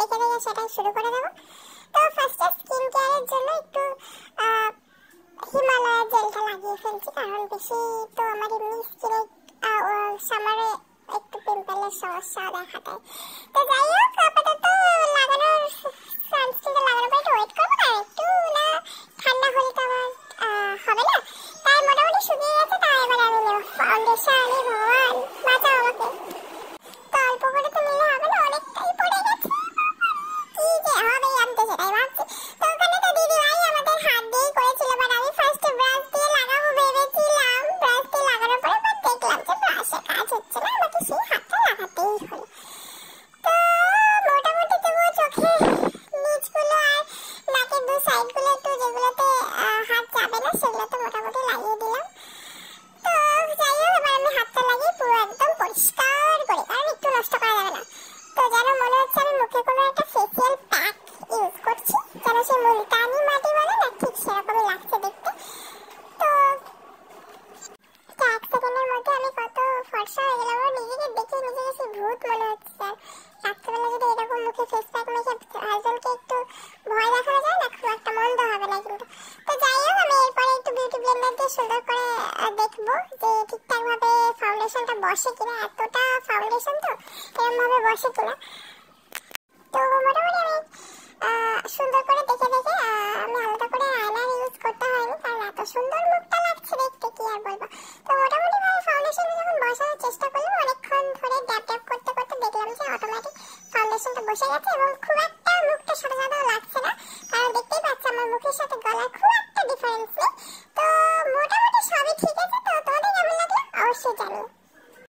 প্রত্যেকেরই সেটাই শুরু করে দেবো। তো ফার্স্টে স্কিন কেয়ারের জন্য একটু হিমালয়ের জেলটা লাগিয়ে ফেলছি, কারণ বেশি তো আমার এমনি স্কিনে সামারে একটু পিম্পলের সমস্যা দেখা দেয় তো যাই হোক, আপাতত লাগানোর সানস্ক্রিনটা লাগানোর পর একটু ওয়েট করব আর একটু না ঠান্ডা হলে তো আমার হবে না। তাই মোটামুটি শুকিয়ে গেছে, তাই এবার আমি নেব। ফাউন্ডেশন ভগবান। দু সাইডগুলো একটু যেগুলোতে হাত যাবে না সেগুলো তো মোটামুটি লাগিয়ে দিলাম। তো যাই হোক, এবার আমি হাতটা লাগিয়ে পুরো একদম পরিষ্কার করে, কারণ একটু নষ্ট করা যাবে না। তো যেন মনে হচ্ছে আমি মুখে কোনো একটা ফেসিয়াল প্যাক ইউজ করছি, যেন সে মুলতানি মাটি বলে না, ঠিক সেরকমই লাগছে দেখতে। তো এক সেকেন্ডের মধ্যে আমি কত ফর্সা হয়ে গেলাম নিজেকে দেখে নিজেকে সেই ভূত মনে হচ্ছে রাত্রেবেলা যদি এরকম মুখে ফেস প্যাক মেখে হাজবেন্ডকে একটু ভয় দেখানো যায় না খুব একটা মন্দ হবে না কিন্তু তো যাই হোক আমি এরপরে একটু বিউটি ব্লেন্ডার দিয়ে সুন্দর করে দেখব যে ঠিকঠাক ভাবে ফাউন্ডেশনটা বসে কিনা, এতটা ফাউন্ডেশন তো এরকম ভাবে বসে কিনা। তো মোটামুটি আমি সুন্দর করে দেখে দেখে আমি আলাদা করে আয়নার ইউজ করতে হয়নি, কারণ এত সুন্দর মুখটা লাগছে দেখতে, কি আর বলব। তো মোটামুটি ভাবে ফাউন্ডেশন যখন বসানোর চেষ্টা করলাম, অনেকক্ষণ ধরে ড্যাপ ড্যাপ করতে করতে দেখলাম যে অটোমেটিক ফাউন্ডেশনটা বসে গেছে এবং খুব একটা মুখটা সাদা সাদাও লাগছে